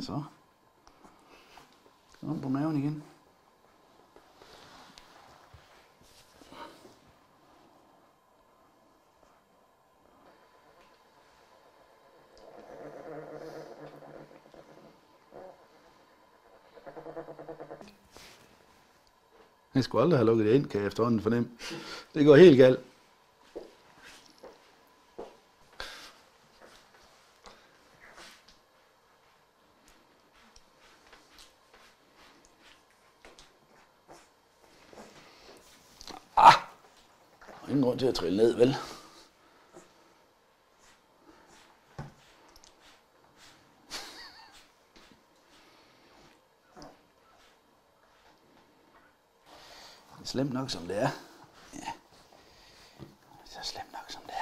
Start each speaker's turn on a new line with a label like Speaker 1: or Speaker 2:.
Speaker 1: så. Kom på maven igen. Jeg skulle aldrig have lukket det ind, kan jeg efterhånden fornemme. Det går helt galt. Ingen grund til at trille ned, vel? Det er slemt nok, som det er. Ja. Det er så slemt nok, som det er.